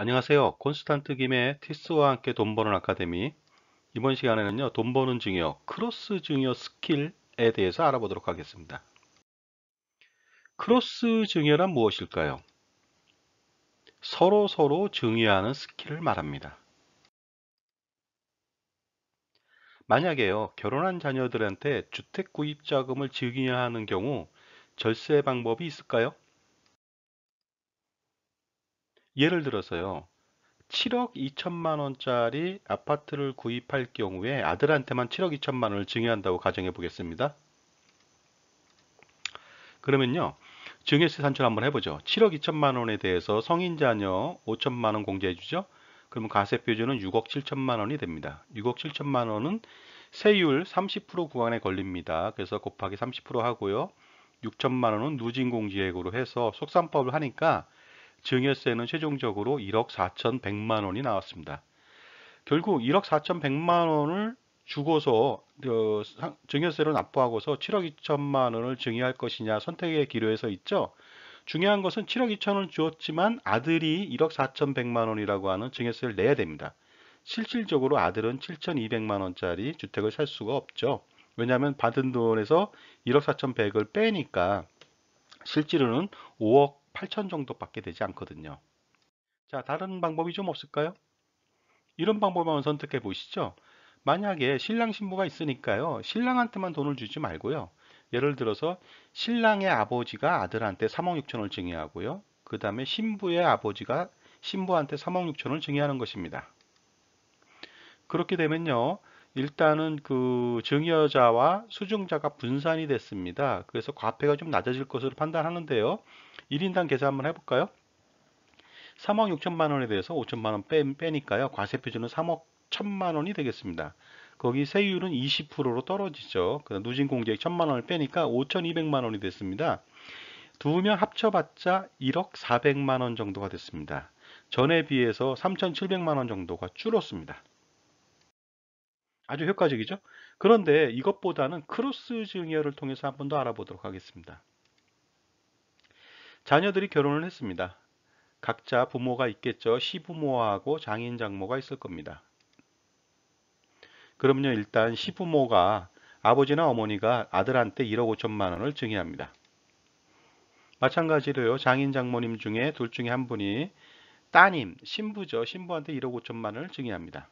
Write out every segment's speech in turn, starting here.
안녕하세요. 콘스탄트 김의 티스와 함께 돈 버는 아카데미. 이번 시간에는요, 돈 버는 증여, cross 증여 skill에 대해서 알아보도록 하겠습니다. cross 증여란 무엇일까요? 서로 서로 증여하는 skill을 말합니다. 만약에요, 결혼한 자녀들한테 주택 구입 자금을 증여하는 경우 절세 방법이 있을까요? 예를 들어서요. 7억 2천만 원짜리 아파트를 구입할 경우에 아들한테만 7억 2천만 원을 증여한다고 가정해 보겠습니다. 그러면요. 증여세 산출 한번 해보죠. 7억 2천만 원에 대해서 성인 자녀 5천만 원 공제해 주죠. 그러면 가세 표준은 6억 7천만 원이 됩니다. 6억 7천만 원은 세율 30% 구간에 걸립니다. 그래서 곱하기 30% 하고요. 6천만 원은 누진 공제액으로 해서 속산법을 하니까 증여세는 최종적으로 1억 4,100만 원이 나왔습니다. 결국 1억 4,100만 원을 주고서 어, 증여세로 납부하고서 7억 2천만 원을 증여할 것이냐 선택의 기로에서 있죠. 중요한 것은 7억 2천을 주었지만 아들이 1억 4,100만 원이라고 하는 증여세를 내야 됩니다. 실질적으로 아들은 7,200만 원짜리 주택을 살 수가 없죠. 왜냐하면 받은 돈에서 1억 4,100을 빼니까 실제로는 5억 8천 정도밖에 되지 않거든요. 자, 다른 방법이 좀 없을까요? 이런 방법만 선택해 보시죠. 만약에 신랑 신부가 있으니까요. 신랑한테만 돈을 주지 말고요. 예를 들어서 신랑의 아버지가 아들한테 3억 6천을 증여하고요. 그 다음에 신부의 아버지가 신부한테 3억 6천을 증여하는 것입니다. 그렇게 되면요. 일단은 그 증여자와 수증자가 분산이 됐습니다. 그래서 과태가 좀 낮아질 것으로 판단하는데요. 1인당 계산 한번 해볼까요? 3억 6천만 원에 대해서 5천만 원 빼, 빼니까요. 과세 표준은 3억 1천만 원이 되겠습니다. 거기 세율은 20%로 떨어지죠. 그 누진 공제액 1천만 원을 빼니까 5,200만 원이 됐습니다. 두 명 합쳐봤자 1억 400만 원 정도가 됐습니다. 전에 비해서 3,700만 원 정도가 줄었습니다. 아주 효과적이죠. 그런데 이것보다는 cross 증여를 통해서 한 번 더 알아보도록 하겠습니다. 자녀들이 결혼을 했습니다. 각자 부모가 있겠죠. 시부모하고 장인 장모가 있을 겁니다. 그럼요 일단 시부모가 아버지나 어머니가 아들한테 1억 5천만 원을 증여합니다. 마찬가지로요 장인 장모님 중에 둘 중에 한 분이 따님 신부죠 신부한테 1억 5천만 원을 증여합니다.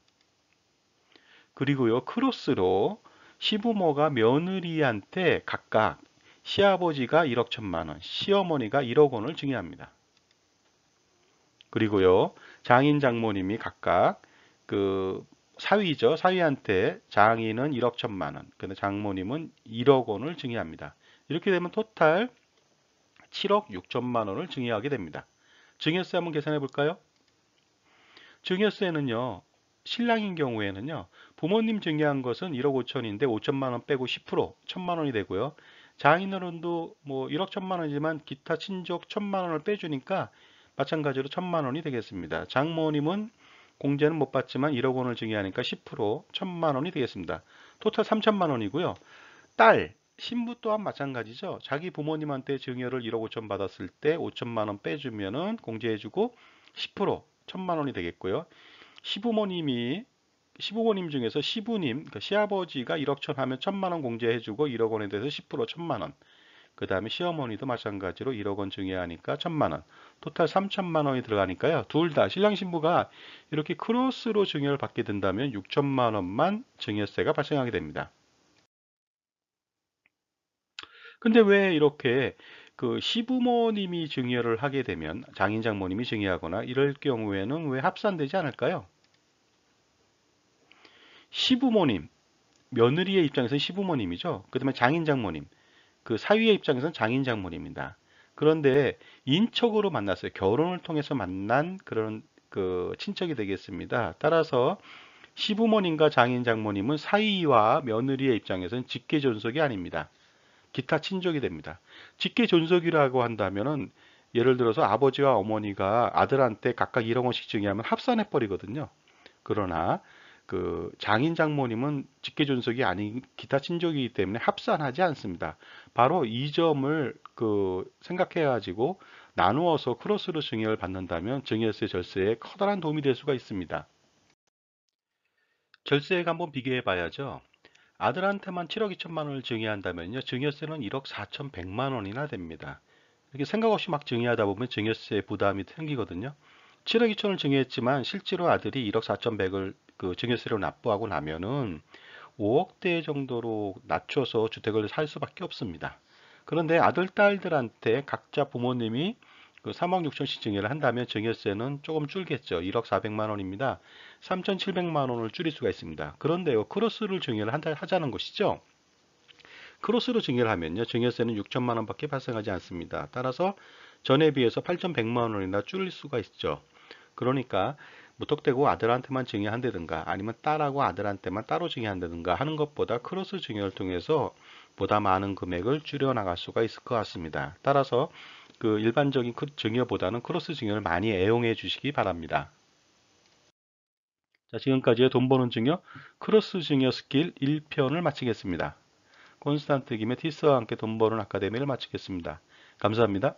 그리고요 크로스로 시부모가 며느리한테 각각 시아버지가 1억 천만 원, 시어머니가 1억 원을 증여합니다. 그리고요, 장인 장모님이 각각 그 사위죠. 사위한테 장인은 1억 천만 원, 근데 장모님은 1억 원을 증여합니다. 이렇게 되면 토탈 7억 6천만 원을 증여하게 됩니다. 증여세 한번 계산해 볼까요? 증여세는요. 신랑인 경우에는요. 부모님 증여한 것은 1억 5천인데 5천만 원 빼고 10% 1천만 원이 되고요. 장인어른도 뭐 1억 천만 원이지만 기타 친족 천만 원을 빼주니까 마찬가지로 천만 원이 되겠습니다. 장모님은 공제는 못 받지만 1억 원을 증여하니까 10% 천만 원이 되겠습니다. total 3천만 원이고요. 딸, 신부 또한 마찬가지죠. 자기 부모님한테 증여를 1억 5천 받았을 때 5천만 원 빼주면은 공제해주고 10% 천만 원이 되겠고요. 시부모님이 시부모님 중에서 시부님, 그러니까 시아버지가 1억 천 하면 천만 원 공제해주고 1억 원에 대해서 10% 천만 원. 그 다음에 시어머니도 마찬가지로 1억 원 증여하니까 천만 원. total 3천만 원이 들어가니까요. 둘 다 신랑 신부가 이렇게 크로스로 증여를 받게 된다면 6천만 원만 증여세가 발생하게 됩니다. 근데 왜 이렇게 그 시부모님이 증여를 하게 되면 장인 장모님이 증여하거나 이럴 경우에는 왜 합산되지 않을까요? 시부모님, 며느리의 입장에서는 시부모님이죠. 그 다음에 장인 장모님, 그 사위의 입장에서는 장인 장모님입니다. 그런데 인척으로 만났어요. 결혼을 통해서 만난 그런 그 친척이 되겠습니다. 따라서 시부모님과 장인 장모님은 사위와 며느리의 입장에서는 직계 존속이 아닙니다. 기타 친족이 됩니다. 직계 존속이라고 한다면은 예를 들어서 아버지와 어머니가 아들한테 각각 1억 원씩 증여하면 합산해 버리거든요. 그러나 그 장인 장모님은 직계 존속이 아닌 기타 친족이기 때문에 합산하지 않습니다. 바로 이 점을 그 생각해 가지고 나누어서 크로스로 증여를 받는다면 증여세 절세에 커다란 도움이 될 수가 있습니다. 절세액 한번 비교해 봐야죠. 아들한테만 7억 2천만 원을 증여한다면요. 증여세는 1억 4천 100만 원이나 됩니다. 이렇게 생각 없이 막 증여하다 보면 증여세 부담이 생기거든요. 7억 2천을 증여했지만 실제로 아들이 1억 4천 100을 그 증여세로 납부하고 나면은 5억대 정도로 낮춰서 주택을 살 수밖에 없습니다. 그런데 아들, 딸들한테 각자 부모님이 그 3억 6천씩 증여를 한다면 증여세는 조금 줄겠죠. 1억 4백만 원입니다. 3,700만 원을 줄일 수가 있습니다. 그런데요, 크로스를 증여를 한다, 하자는 것이죠. 크로스로 증여를 하면요, 증여세는 6천만 원밖에 발생하지 않습니다. 따라서 전에 비해서 8,100만 원이나 줄일 수가 있죠. 그러니까 무턱대고 아들한테만 증여한다든가 아니면 딸하고 아들한테만 따로 증여한다든가 하는 것보다 cross 증여를 통해서 보다 많은 금액을 줄여 나갈 수가 있을 것 같습니다. 따라서 그 일반적인 증여보다는 cross 증여를 많이 애용해 주시기 바랍니다. 자, 지금까지의 돈 버는 증여 cross 증여 스킬 1편을 마치겠습니다. 콘스탄트 김의 티스와 함께 돈 버는 아카데미를 마치겠습니다. 감사합니다.